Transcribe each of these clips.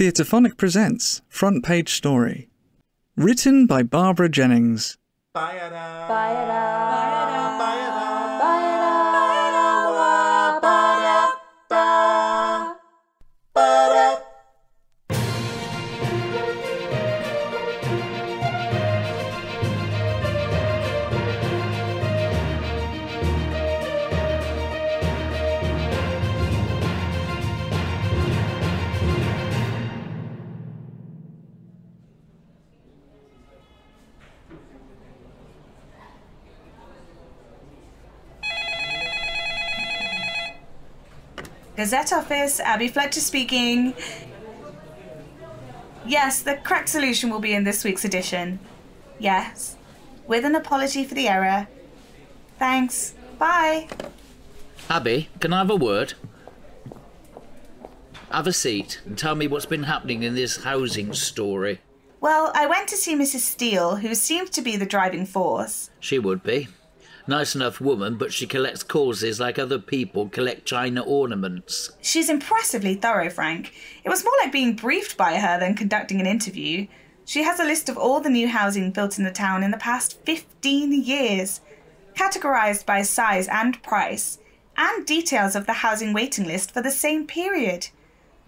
Theatrephonic presents Front Page Story. Written by Barbara Jennings. Gazette office, Abby Fletcher speaking. Yes, the correct solution will be in this week's edition. Yes. With an apology for the error. Thanks. Bye. Abby, can I have a word? Have a seat and tell me what's been happening in this housing story. Well, I went to see Mrs. Steele, who seems to be the driving force. She would be. Nice enough woman, but she collects causes like other people collect china ornaments. She's impressively thorough, Frank. It was more like being briefed by her than conducting an interview. She has a list of all the new housing built in the town in the past 15 years, categorized by size and price, and details of the housing waiting list for the same period.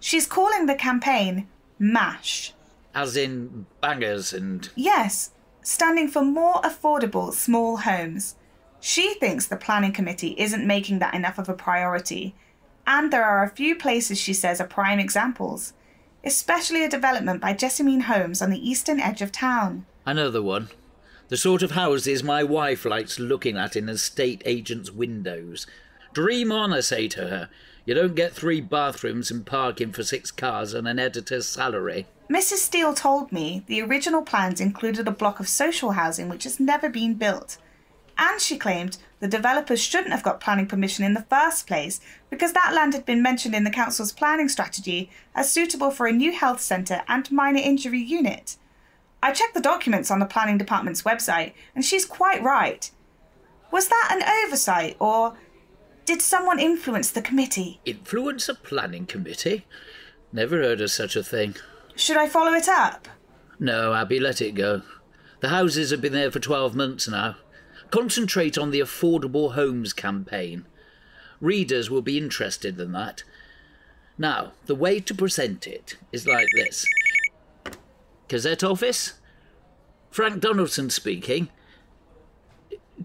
She's calling the campaign MASH. As in bangers and. Yes, standing for more affordable small homes. She thinks the planning committee isn't making that enough of a priority, and there are a few places she says are prime examples, especially a development by Jessamine Homes on the eastern edge of town. Another one. The sort of houses my wife likes looking at in estate agents' windows. Dream on, I say to her. You don't get three bathrooms and parking for six cars and an editor's salary. Mrs. Steele told me the original plans included a block of social housing which has never been built. And she claimed the developers shouldn't have got planning permission in the first place because that land had been mentioned in the council's planning strategy as suitable for a new health centre and minor injury unit. I checked the documents on the planning department's website and she's quite right. Was that an oversight or did someone influence the committee? Influence a planning committee? Never heard of such a thing. Should I follow it up? No, Abby, let it go. The houses have been there for 12 months now. Concentrate on the Affordable Homes campaign. Readers will be interested in that. Now, the way to present it is like this Gazette office? Frank Donaldson speaking.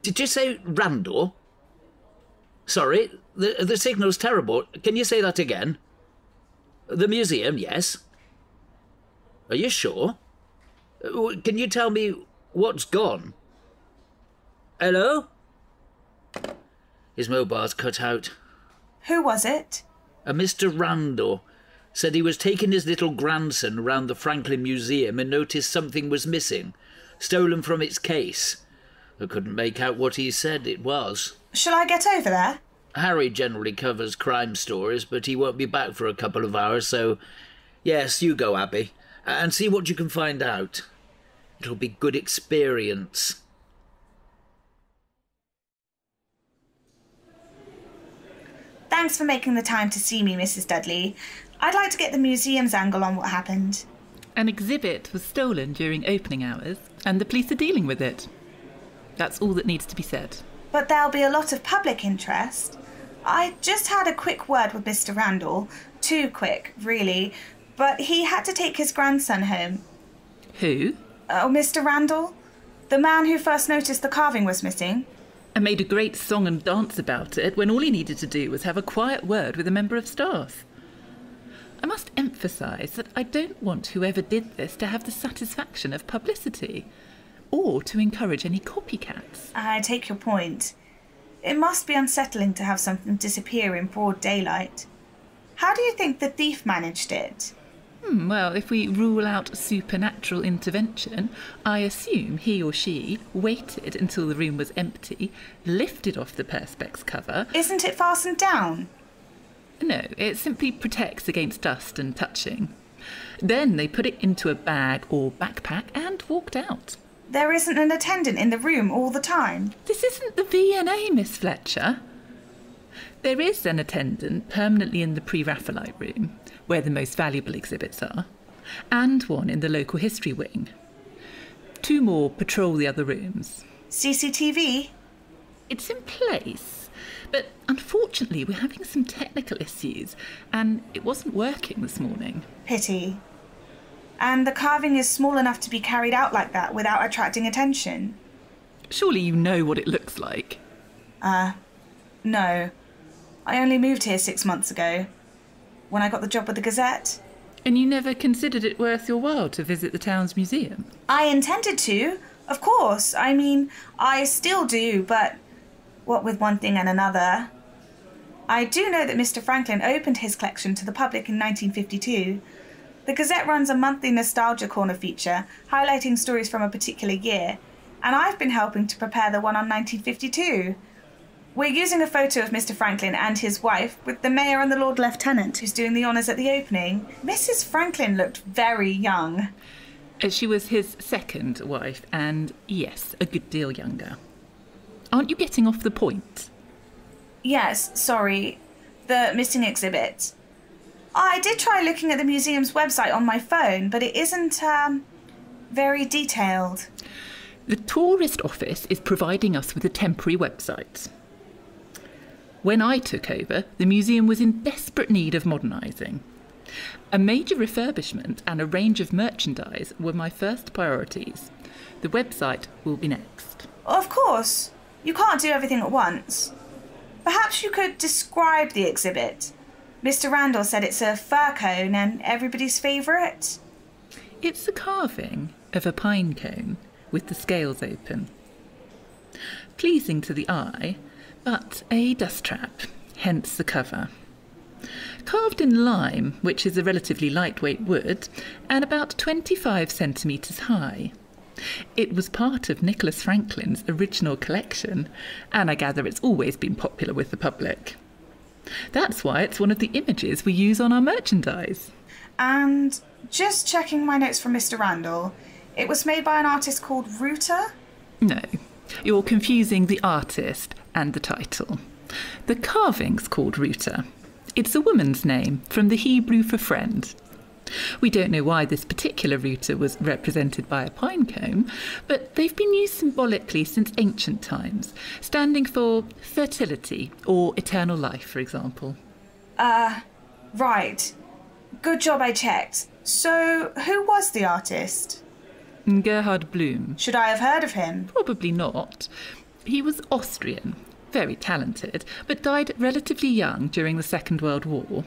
Did you say Randall? Sorry, the, the signal's terrible. Can you say that again? The museum, yes. Are you sure? Uh, Can you tell me what's gone? Hello? His mobile's cut out. Who was it? A Mr. Randall said he was taking his little grandson around the Franklin Museum and noticed something was missing, stolen from its case. I couldn't make out what he said it was. Shall I get over there? Harry generally covers crime stories, but he won't be back for a couple of hours, so yes, you go, Abby, and see what you can find out. It'll be good experience. Thanks for making the time to see me, Mrs. Dudley. I'd like to get the museum's angle on what happened. An exhibit was stolen during opening hours, and the police are dealing with it. That's all that needs to be said. But there'll be a lot of public interest. I just had a quick word with Mr. Randall. Too quick, really. But he had to take his grandson home. Who? Oh, Mr. Randall? The man who first noticed the carving was missing? And made a great song and dance about it when all he needed to do was have a quiet word with a member of staff. I must emphasise that I don't want whoever did this to have the satisfaction of publicity, or to encourage any copycats. I take your point. It must be unsettling to have something disappear in broad daylight. How do you think the thief managed it? Hmm, well, if we rule out supernatural intervention, I assume he or she waited until the room was empty, lifted off the perspex cover. Isn't it fastened down? No, it simply protects against dust and touching. Then they put it into a bag or backpack and walked out. There isn't an attendant in the room all the time. This isn't the V&A, Miss Fletcher. There is an attendant permanently in the pre Raphaelite room, where the most valuable exhibits are. and one in the local history wing. Two more patrol the other rooms. CCTV? It's in place, but unfortunately, we're having some technical issues, and it wasn't working this morning. Pity. And the carving is small enough to be carried out like that without attracting attention? Surely you know what it looks like. Uh, no. I only moved here six months ago, when I got the job with the Gazette. And you never considered it worth your while to visit the town's museum? I intended to, of course. I mean, I still do, but what with one thing and another. I do know that Mr. Franklin opened his collection to the public in 1952. The Gazette runs a monthly Nostalgia Corner feature highlighting stories from a particular year, and I've been helping to prepare the one on 1952. We're using a photo of Mr. Franklin and his wife with the Mayor and the Lord Lieutenant who's doing the honours at the opening. Mrs. Franklin looked very young. Uh, She was his second wife, and yes, a good deal younger. Aren't you getting off the point? Yes, sorry. The missing exhibit. I did try looking at the museum's website on my phone, but it isn't, um, very detailed. The tourist office is providing us with a temporary website. When I took over, the museum was in desperate need of modernising. A major refurbishment and a range of merchandise were my first priorities. The website will be next. Of course, you can't do everything at once. Perhaps you could describe the exhibit. Mr. Randall said it's a fir cone and everybody's favourite. It's a carving of a pine cone with the scales open. Pleasing to the eye, but a dust trap, hence the cover. Carved in lime, which is a relatively lightweight wood, and about 25 centimetres high. It was part of Nicholas Franklin's original collection, and I gather it's always been popular with the public. That's why it's one of the images we use on our merchandise. And just checking my notes from Mr. Randall, it was made by an artist called Ruta. No, you're confusing the artist and the title. The carving's called Ruta. It's a woman's name from the Hebrew for friend. We don't know why this particular Ruta was represented by a pine cone, but they've been used symbolically since ancient times, standing for fertility or eternal life, for example. Uh, right. Good job I checked. So, who was the artist? Gerhard Blum. Should I have heard of him? Probably not. He was Austrian, very talented, but died relatively young during the Second World War.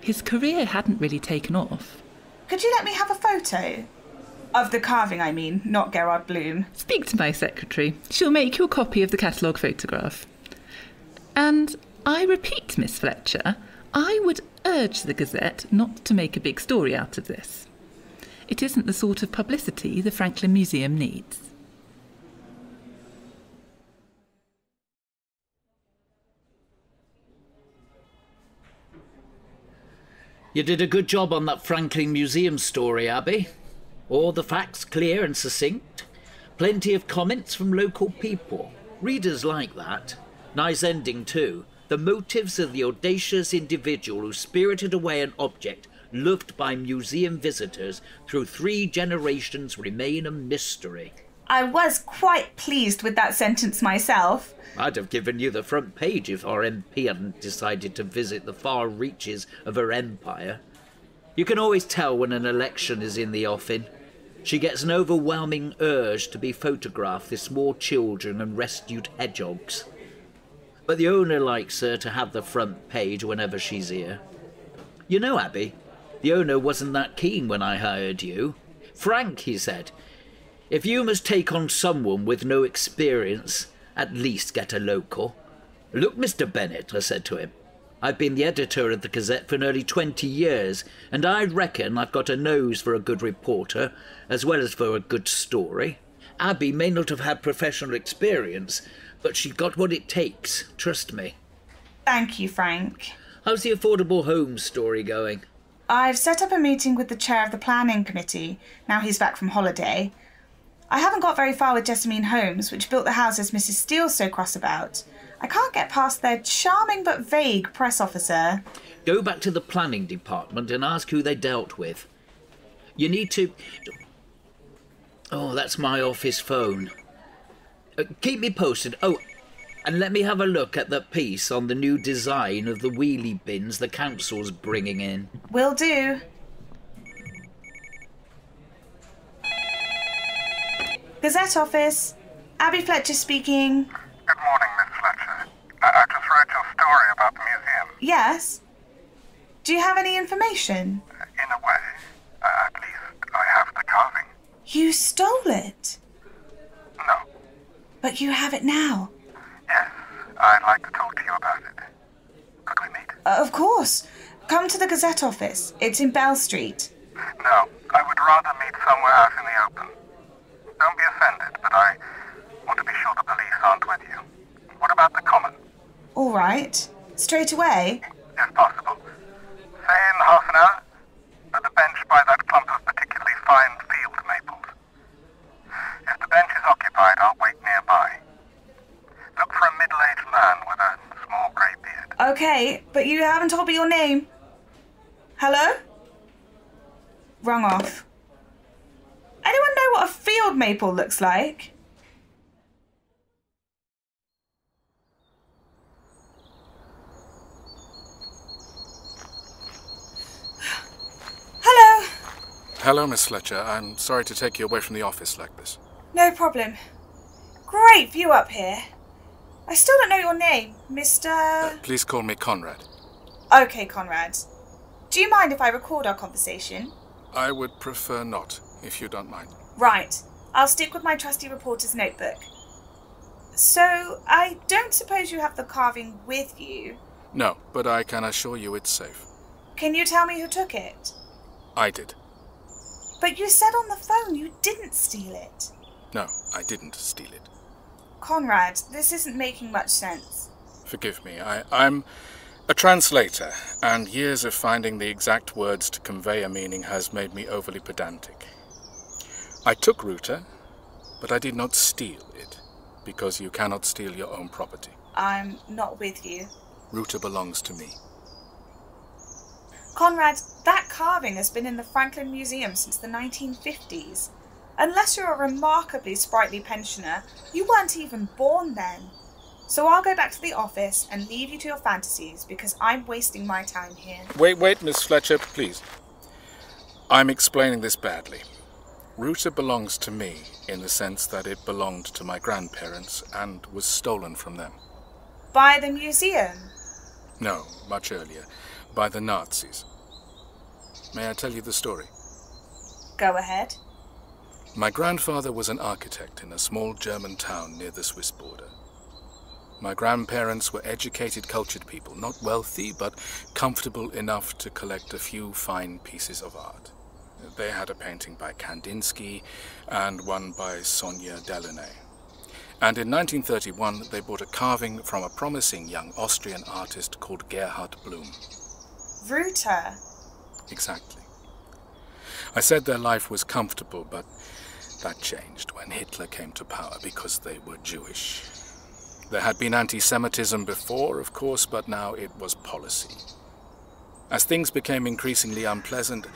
His career hadn't really taken off. Could you let me have a photo? Of the carving, I mean, not Gerhard Blum. Speak to my secretary. She'll make you a copy of the catalogue photograph. And I repeat, Miss Fletcher, I would urge the Gazette not to make a big story out of this. It isn't the sort of publicity the Franklin Museum needs. You did a good job on that Franklin Museum story, Abby. All the facts clear and succinct. Plenty of comments from local people. Readers like that. Nice ending, too. The motives of the audacious individual who spirited away an object loved by museum visitors through three generations remain a mystery. I was quite pleased with that sentence myself. I'd have given you the front page if our MP hadn't decided to visit the far reaches of her empire. You can always tell when an election is in the offing. She gets an overwhelming urge to be photographed with small children and rescued hedgehogs. But the owner likes her to have the front page whenever she's here. You know, Abby, the owner wasn't that keen when I hired you. Frank, he said, if you must take on someone with no experience, at least get a local. Look, Mr. Bennett, I said to him, I've been the editor of the Gazette for nearly 20 years, and I reckon I've got a nose for a good reporter, as well as for a good story. Abby may not have had professional experience, but she's got what it takes, trust me. Thank you, Frank. How's the affordable homes story going? I've set up a meeting with the chair of the planning committee, now he's back from holiday. I haven't got very far with Jessamine Homes, which built the houses Mrs. Steele's so cross about. I can't get past their charming but vague press officer. Go back to the planning department and ask who they dealt with. You need to. Oh, that's my office phone. Uh, keep me posted. Oh, and let me have a look at the piece on the new design of the wheelie bins the council's bringing in. Will do. Gazette office. Abby Fletcher speaking. Good morning, Miss Fletcher. I, I just read your story about the museum. Yes. Do you have any information? Uh, in a way, uh, at least I have the carving. You stole it, No. but you have it now. I'd like to talk to you about it. Could we meet? Uh, of course. Come to the Gazette office. It's in Bell Street. No, I would rather meet somewhere out in the open. Don't be offended, but I want to be sure the police aren't with you. What about the common? All right. Straight away. If possible. Say in half an hour. At the bench by that clump of particularly fine field maples. If the bench is occupied, I'll wait nearby. Look for a middle-aged man with a small grey beard. Okay, but you haven't told me your name. Hello? Rung off. Anyone know what a field maple looks like? Hello. Hello, Miss Fletcher. I'm sorry to take you away from the office like this. No problem. Great view up here. I still don't know your name, Mr. Uh, please call me Conrad. Okay, Conrad. Do you mind if I record our conversation? I would prefer not, if you don't mind. Right. I'll stick with my trusty reporter's notebook. So, I don't suppose you have the carving with you. No, but I can assure you it's safe. Can you tell me who took it? I did. But you said on the phone you didn't steal it. No, I didn't steal it. Conrad, this isn't making much sense. Forgive me. I, I'm a translator, and years of finding the exact words to convey a meaning has made me overly pedantic. I took Ruta, but I did not steal it, because you cannot steal your own property. I'm not with you. Ruta belongs to me. Conrad, that carving has been in the Franklin Museum since the 1950s. Unless you're a remarkably sprightly pensioner, you weren't even born then. So I'll go back to the office and leave you to your fantasies because I'm wasting my time here. Wait, wait, Miss Fletcher, please. I'm explaining this badly. Ruta belongs to me in the sense that it belonged to my grandparents and was stolen from them. By the museum? No, much earlier, by the Nazis. May I tell you the story? Go ahead. My grandfather was an architect in a small German town near the Swiss border. My grandparents were educated, cultured people, not wealthy, but comfortable enough to collect a few fine pieces of art. They had a painting by Kandinsky and one by Sonia Delaunay. And in 1931, they bought a carving from a promising young Austrian artist called Gerhard Blum. Ruta. Exactly. I said their life was comfortable, but that changed when Hitler came to power because they were Jewish. There had been anti Semitism before, of course, but now it was policy. As things became increasingly unpleasant,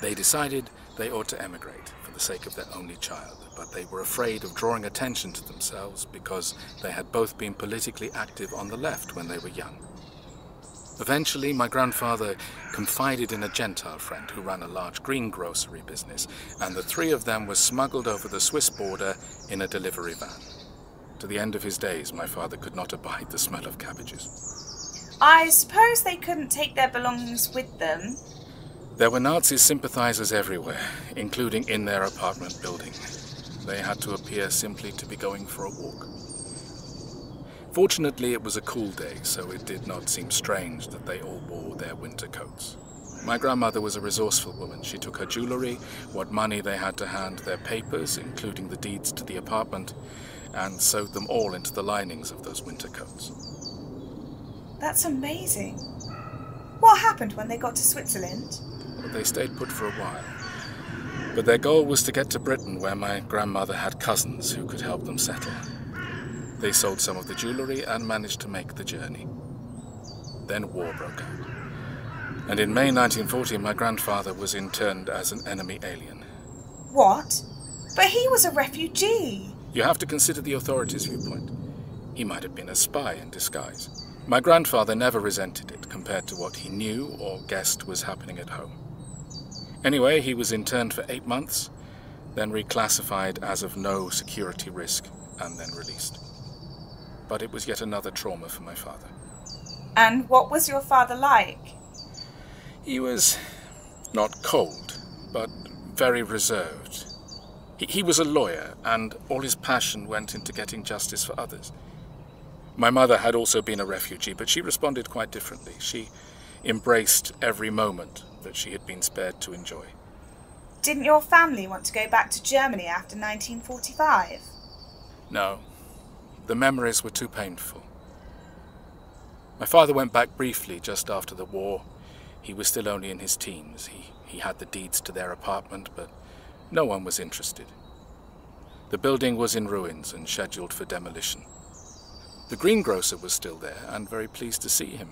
they decided they ought to emigrate for the sake of their only child, but they were afraid of drawing attention to themselves because they had both been politically active on the left when they were young. Eventually, my grandfather confided in a Gentile friend who ran a large greengrocery business, and the three of them were smuggled over the Swiss border in a delivery van. To the end of his days, my father could not abide the smell of cabbages. I suppose they couldn't take their belongings with them. There were Nazi sympathizers everywhere, including in their apartment building. They had to appear simply to be going for a walk. Fortunately, it was a cool day, so it did not seem strange that they all wore their winter coats. My grandmother was a resourceful woman. She took her jewelry, what money they had to hand, their papers, including the deeds to the apartment, and sewed them all into the linings of those winter coats. That's amazing. What happened when they got to Switzerland? They stayed put for a while. But their goal was to get to Britain, where my grandmother had cousins who could help them settle. They sold some of the jewelry and managed to make the journey. Then war broke out. And in May 1940, my grandfather was interned as an enemy alien. What? But he was a refugee. You have to consider the authorities' viewpoint. He might have been a spy in disguise. My grandfather never resented it compared to what he knew or guessed was happening at home. Anyway, he was interned for eight months, then reclassified as of no security risk, and then released. But it was yet another trauma for my father. And what was your father like? He was not cold, but very reserved. He, he was a lawyer, and all his passion went into getting justice for others. My mother had also been a refugee, but she responded quite differently. She embraced every moment that she had been spared to enjoy. Didn't your family want to go back to Germany after 1945? No, the memories were too painful. My father went back briefly just after the war. He was still only in his teens. He, he had the deeds to their apartment, but no one was interested. The building was in ruins and scheduled for demolition. The greengrocer was still there and very pleased to see him.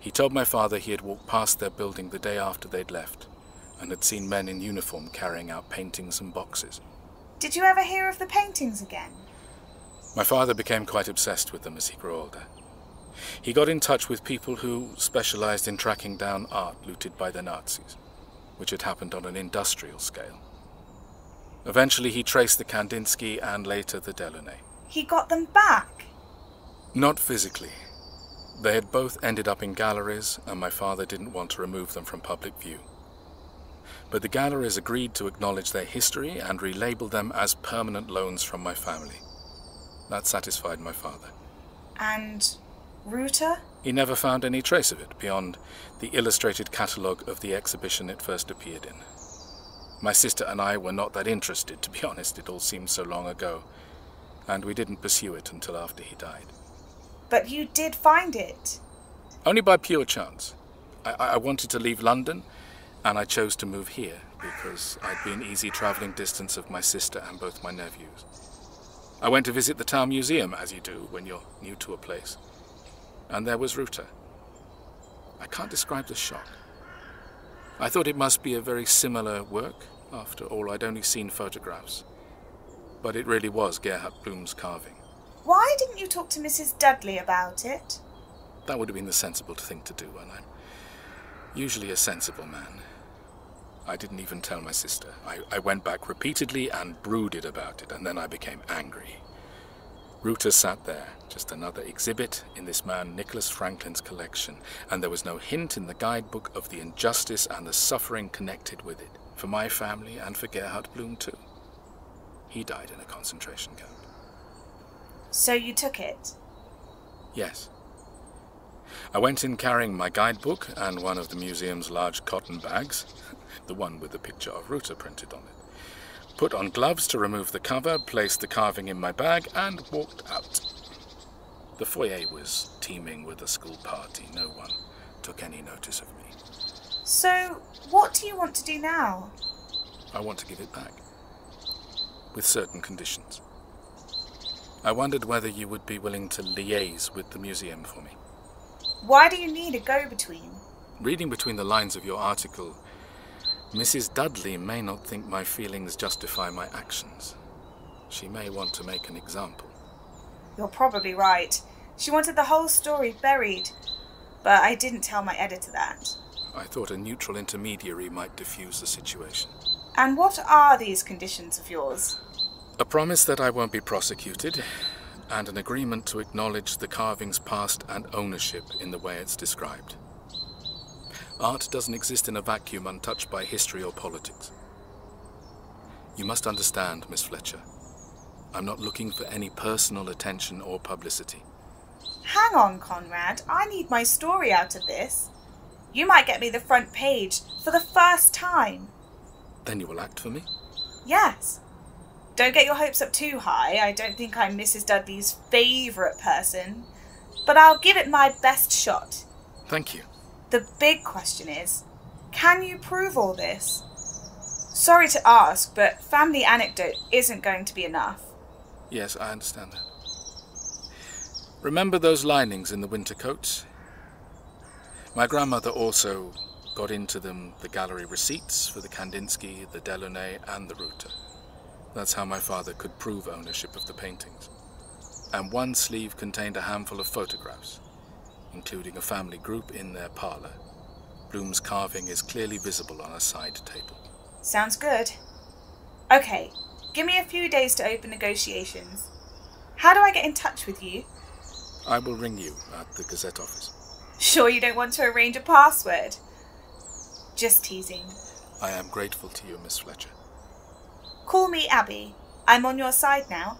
He told my father he had walked past their building the day after they'd left and had seen men in uniform carrying out paintings and boxes. Did you ever hear of the paintings again? My father became quite obsessed with them as he grew older. He got in touch with people who specialized in tracking down art looted by the Nazis, which had happened on an industrial scale. Eventually, he traced the Kandinsky and later the Delaunay. He got them back. Not physically. They had both ended up in galleries, and my father didn't want to remove them from public view. But the galleries agreed to acknowledge their history and relabel them as permanent loans from my family. That satisfied my father. And Ruta? He never found any trace of it beyond the illustrated catalogue of the exhibition it first appeared in. My sister and I were not that interested, to be honest, it all seemed so long ago, and we didn't pursue it until after he died. But you did find it. Only by pure chance. I, I wanted to leave London, and I chose to move here because I'd be in easy travelling distance of my sister and both my nephews. I went to visit the town museum, as you do when you're new to a place, and there was Ruta. I can't describe the shock. I thought it must be a very similar work. After all, I'd only seen photographs. But it really was Gerhard Blum's carving. Why didn't you talk to Mrs. Dudley about it? That would have been the sensible thing to do, and I'm usually a sensible man. I didn't even tell my sister. I, I went back repeatedly and brooded about it, and then I became angry. Ruta sat there, just another exhibit in this man Nicholas Franklin's collection, and there was no hint in the guidebook of the injustice and the suffering connected with it, for my family and for Gerhard Blum too. He died in a concentration camp. So you took it? Yes. I went in carrying my guidebook and one of the museum's large cotton bags, the one with the picture of Ruta printed on it. Put on gloves to remove the cover, placed the carving in my bag, and walked out. The foyer was teeming with a school party. No one took any notice of me. So, what do you want to do now? I want to give it back. With certain conditions. I wondered whether you would be willing to liaise with the museum for me. Why do you need a go between? Reading between the lines of your article, Mrs. Dudley may not think my feelings justify my actions. She may want to make an example. You're probably right. She wanted the whole story buried. But I didn't tell my editor that. I thought a neutral intermediary might diffuse the situation. And what are these conditions of yours? A promise that I won't be prosecuted, and an agreement to acknowledge the carving's past and ownership in the way it's described. Art doesn't exist in a vacuum untouched by history or politics. You must understand, Miss Fletcher. I'm not looking for any personal attention or publicity. Hang on, Conrad. I need my story out of this. You might get me the front page for the first time. Then you will act for me? Yes. Don't get your hopes up too high. I don't think I'm Mrs. Dudley's favourite person. But I'll give it my best shot. Thank you. The big question is can you prove all this? Sorry to ask, but family anecdote isn't going to be enough. Yes, I understand that. Remember those linings in the winter coats? My grandmother also got into them the gallery receipts for the Kandinsky, the Delaunay, and the Ruta. That's how my father could prove ownership of the paintings. And one sleeve contained a handful of photographs, including a family group in their parlor. Blum's carving is clearly visible on a side table. Sounds good. Okay, give me a few days to open negotiations. How do I get in touch with you? I will ring you at the Gazette office. Sure you don't want to arrange a password? Just teasing. I am grateful to you, Miss Fletcher. Call me Abby. I'm on your side now.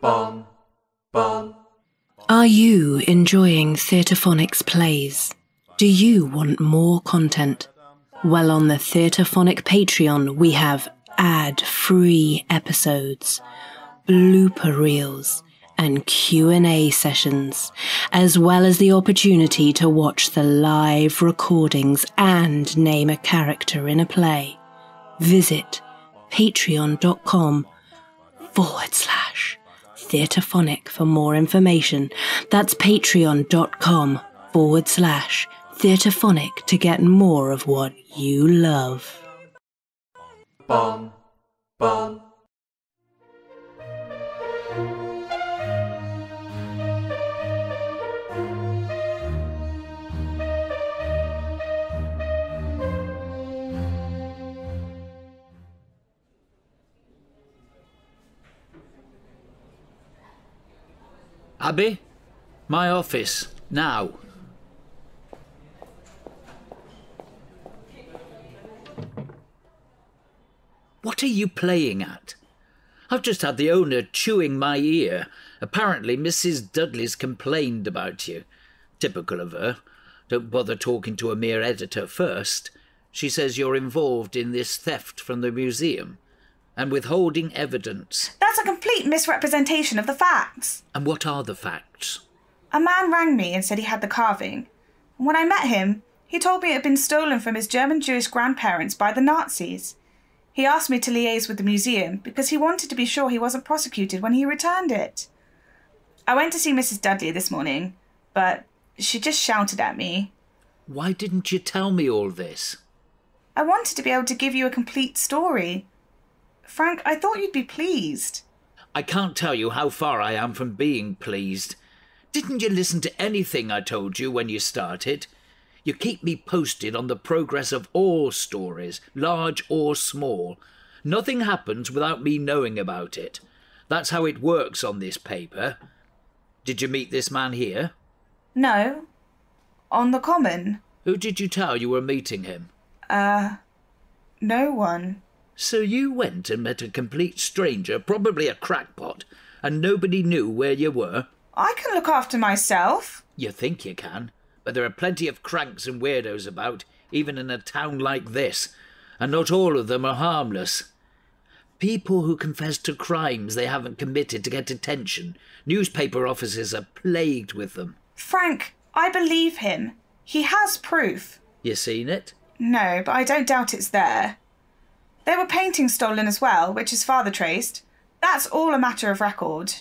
Bum, bum. Are you enjoying Theatrephonics plays? Do you want more content? Well, on the Theatrephonic Patreon, we have ad-free episodes, blooper reels, and Q&A sessions, as well as the opportunity to watch the live recordings and name a character in a play. Visit patreon.com forward slash theatrephonic for more information. That's patreon.com forward slash theatrephonic to get more of what you love. Abby? My office, now. What are you playing at? I've just had the owner chewing my ear. Apparently, Mrs. Dudley's complained about you. Typical of her. Don't bother talking to a mere editor first. She says you're involved in this theft from the museum and withholding evidence. That's a complete misrepresentation of the facts. And what are the facts? A man rang me and said he had the carving. And when I met him, he told me it had been stolen from his German Jewish grandparents by the Nazis. He asked me to liaise with the museum because he wanted to be sure he wasn't prosecuted when he returned it. I went to see Mrs. Dudley this morning, but she just shouted at me. Why didn't you tell me all this? I wanted to be able to give you a complete story. Frank, I thought you'd be pleased. I can't tell you how far I am from being pleased. Didn't you listen to anything I told you when you started? You keep me posted on the progress of all stories, large or small. Nothing happens without me knowing about it. That's how it works on this paper. Did you meet this man here? No. On the common? Who did you tell you were meeting him? Uh, no one. So you went and met a complete stranger, probably a crackpot, and nobody knew where you were? I can look after myself. You think you can, but there are plenty of cranks and weirdos about, even in a town like this, and not all of them are harmless. People who confess to crimes they haven't committed to get attention. Newspaper offices are plagued with them. Frank, I believe him. He has proof. You seen it? No, but I don't doubt it's there. There were paintings stolen as well, which his father traced. That's all a matter of record.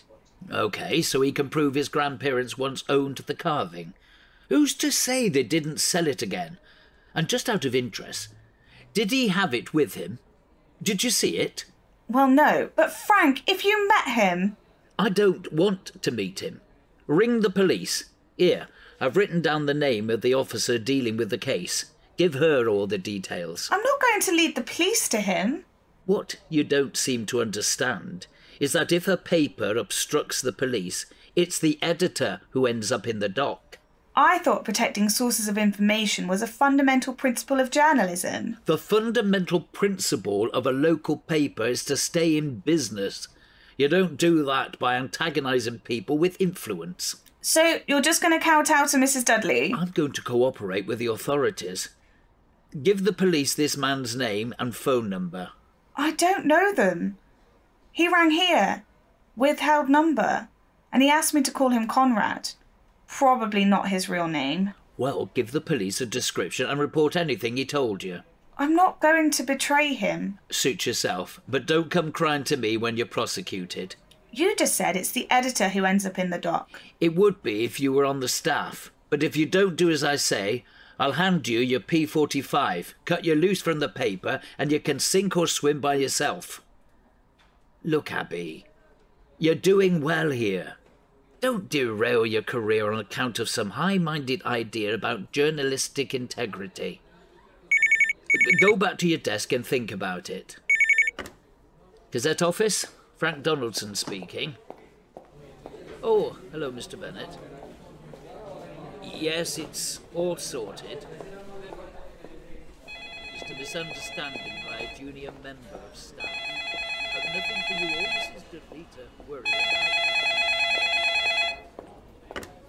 Okay, so he can prove his grandparents once owned the carving. Who's to say they didn't sell it again? And just out of interest, did he have it with him? Did you see it? Well, no, but Frank, if you met him. I don't want to meet him. Ring the police. Here, I've written down the name of the officer dealing with the case. Give her all the details. I'm not going to lead the police to him. What you don't seem to understand is that if a paper obstructs the police, it's the editor who ends up in the dock. I thought protecting sources of information was a fundamental principle of journalism. The fundamental principle of a local paper is to stay in business. You don't do that by antagonizing people with influence. So you're just going to kowtow to Mrs. Dudley? I'm going to cooperate with the authorities. Give the police this man's name and phone number. I don't know them. He rang here, withheld number, and he asked me to call him Conrad. Probably not his real name. Well, give the police a description and report anything he told you. I'm not going to betray him. Suit yourself, but don't come crying to me when you're prosecuted. You just said it's the editor who ends up in the dock. It would be if you were on the staff, but if you don't do as I say, I'll hand you your P45, cut you loose from the paper, and you can sink or swim by yourself. Look, Abby, you're doing well here. Don't derail your career on account of some high minded idea about journalistic integrity. Go back to your desk and think about it. Gazette office? Frank Donaldson speaking. Oh, hello, Mr. Bennett. Yes, it's all sorted. Just a misunderstanding by a junior member of staff. I've nothing for you or Mrs. To worry about.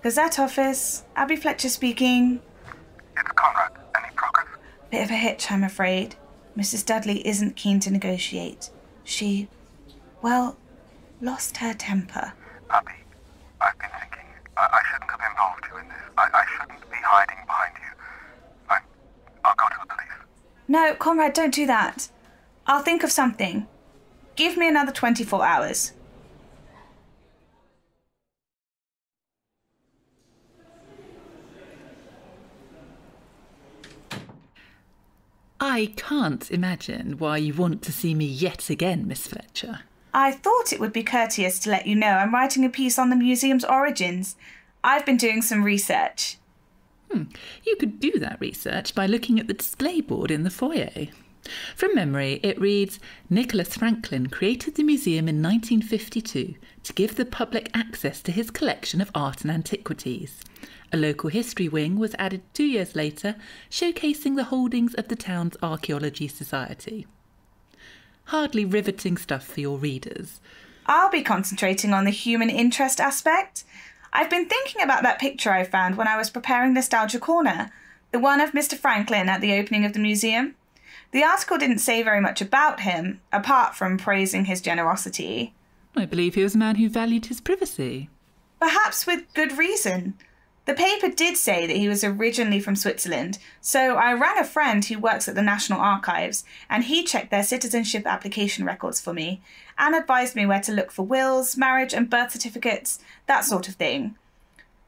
Gazette office. Abby Fletcher speaking. It's Conrad. Any progress? Bit of a hitch, I'm afraid. Mrs. Dudley isn't keen to negotiate. She, well, lost her temper. Abby, I've been thinking. I, I shouldn't have involved you in this. I, I shouldn't be hiding behind you. I, I'll go to the police. No, Conrad, don't do that. I'll think of something. Give me another 24 hours. I can't imagine why you want to see me yet again, Miss Fletcher. I thought it would be courteous to let you know I'm writing a piece on the museum's origins. I've been doing some research. Hmm, you could do that research by looking at the display board in the foyer. From memory, it reads Nicholas Franklin created the museum in 1952 to give the public access to his collection of art and antiquities. A local history wing was added two years later, showcasing the holdings of the town's Archaeology Society. Hardly riveting stuff for your readers. I'll be concentrating on the human interest aspect. I've been thinking about that picture I found when I was preparing Nostalgia Corner, the one of Mr. Franklin at the opening of the museum. The article didn't say very much about him, apart from praising his generosity. I believe he was a man who valued his privacy. Perhaps with good reason. The paper did say that he was originally from Switzerland, so I rang a friend who works at the National Archives, and he checked their citizenship application records for me and advised me where to look for wills, marriage and birth certificates, that sort of thing.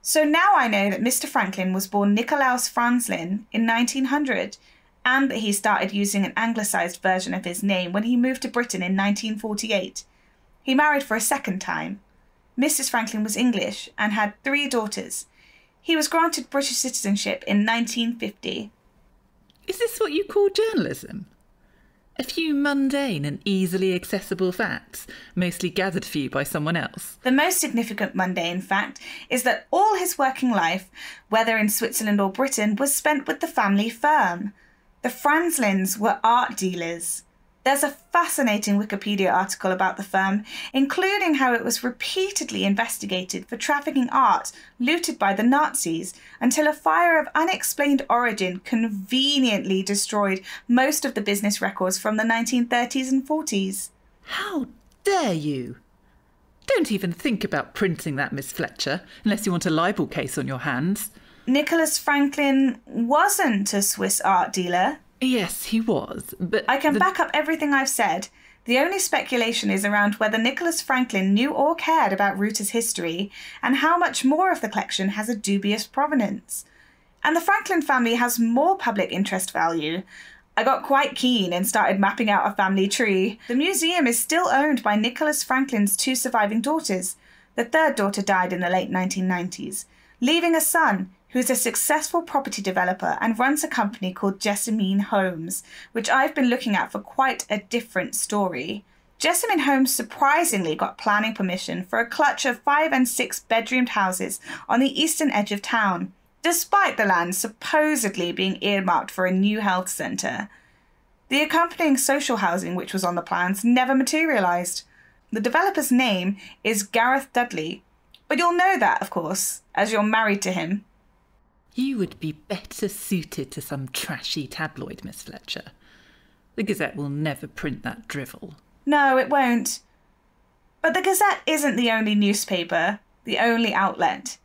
So now I know that Mr. Franklin was born Nikolaus Franzlin in 1900 and that he started using an anglicised version of his name when he moved to Britain in 1948. He married for a second time. Mrs. Franklin was English and had three daughters. He was granted British citizenship in 1950. Is this what you call journalism? A few mundane and easily accessible facts, mostly gathered for you by someone else. The most significant mundane fact is that all his working life, whether in Switzerland or Britain, was spent with the family firm. The Franzlins were art dealers. There's a fascinating Wikipedia article about the firm, including how it was repeatedly investigated for trafficking art looted by the Nazis until a fire of unexplained origin conveniently destroyed most of the business records from the 1930s and 40s. How dare you? Don't even think about printing that, Miss Fletcher, unless you want a libel case on your hands. Nicholas Franklin wasn't a Swiss art dealer. Yes, he was, but I can the- back up everything I've said. The only speculation is around whether Nicholas Franklin knew or cared about Ruta's history and how much more of the collection has a dubious provenance. And the Franklin family has more public interest value. I got quite keen and started mapping out a family tree. The museum is still owned by Nicholas Franklin's two surviving daughters. The third daughter died in the late 1990s, leaving a son who's a successful property developer and runs a company called Jessamine Homes, which I've been looking at for quite a different story. Jessamine Homes surprisingly got planning permission for a clutch of five and six bedroomed houses on the eastern edge of town, despite the land supposedly being earmarked for a new health centre. The accompanying social housing, which was on the plans, never materialised. The developer's name is Gareth Dudley, but you'll know that, of course, as you're married to him. You would be better suited to some trashy tabloid, Miss Fletcher. The Gazette will never print that drivel. No, it won't. But the Gazette isn't the only newspaper, the only outlet.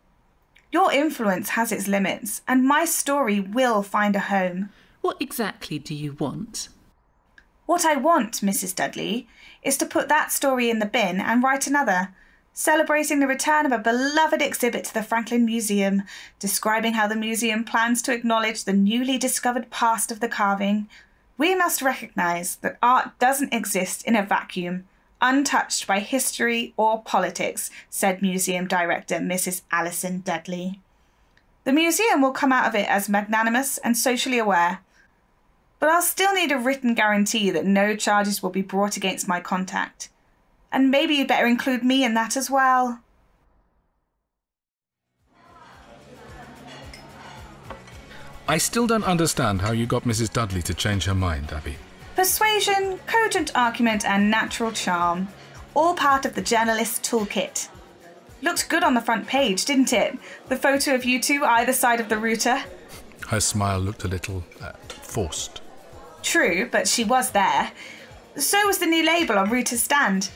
Your influence has its limits, and my story will find a home. What exactly do you want? What I want, Mrs. Dudley, is to put that story in the bin and write another, celebrating the return of a beloved exhibit to the Franklin Museum, describing how the museum plans to acknowledge the newly discovered past of the carving. We must recognize that art doesn't exist in a vacuum, untouched by history or politics, said museum director Mrs. Alison Dudley. The museum will come out of it as magnanimous and socially aware. But I'll still need a written guarantee that no charges will be brought against my contact. And maybe you'd better include me in that as well. I still don't understand how you got Mrs. Dudley to change her mind, Abby. Persuasion, cogent argument, and natural charm. All part of the journalist's toolkit. Looked good on the front page, didn't it? The photo of you two either side of the Ruta. Her smile looked a little uh, forced. True, but she was there. So was the new label on Ruta's stand.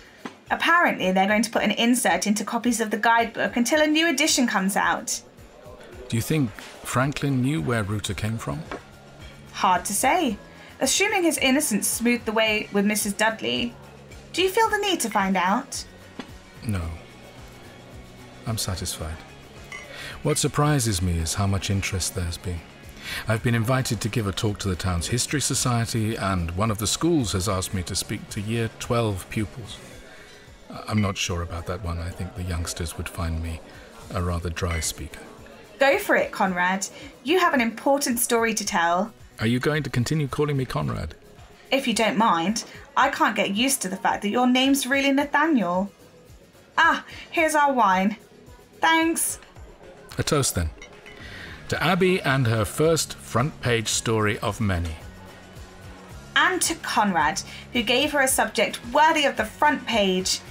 Apparently, they're going to put an insert into copies of the guidebook until a new edition comes out. Do you think Franklin knew where Ruta came from? Hard to say. Assuming his innocence smoothed the way with Mrs. Dudley, do you feel the need to find out? No. I'm satisfied. What surprises me is how much interest there's been. I've been invited to give a talk to the town's History Society, and one of the schools has asked me to speak to Year 12 pupils. I'm not sure about that one. I think the youngsters would find me a rather dry speaker. Go for it, Conrad. You have an important story to tell. Are you going to continue calling me Conrad? If you don't mind, I can't get used to the fact that your name's really Nathaniel. Ah, here's our wine. Thanks. A toast then. To Abby and her first front page story of many. And to Conrad, who gave her a subject worthy of the front page.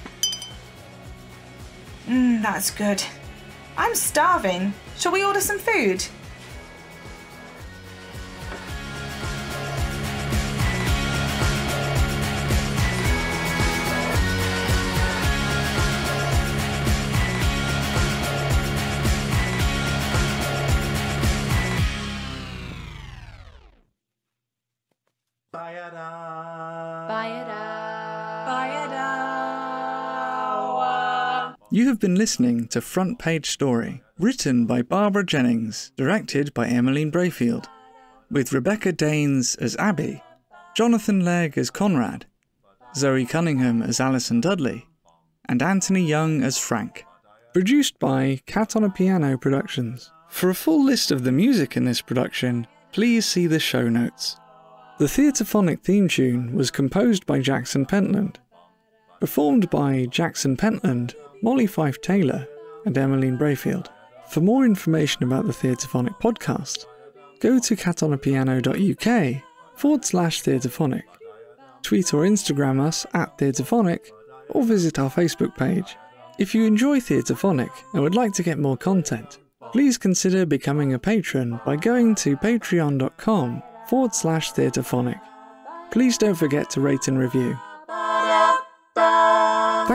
Mmm, that's good. I'm starving. Shall we order some food? You have been listening to Front Page Story, written by Barbara Jennings, directed by Emmeline Braefield, with Rebecca Daines as Abby, Jonathan Legg as Conrad, Zoe Cunningham as Alison Dudley, and Anthony Young as Frank. Produced by Cat on a Piano Productions. For a full list of the music in this production, please see the show notes. The Theatrephonic theme tune was composed by Jackson Pentland, performed by Jackson Pentland, Mollie Fyfe Taylor, and Emmeline Braefield. For more information about the Theatrephonic podcast, go to catonapiano.uk forward slash theatrephonic. Tweet or Instagram us at Theatrephonic or visit our Facebook page. If you enjoy Theatrephonic and would like to get more content, please consider becoming a patron by going to patreon.com forward slash theatrephonic. Please don't forget to rate and review.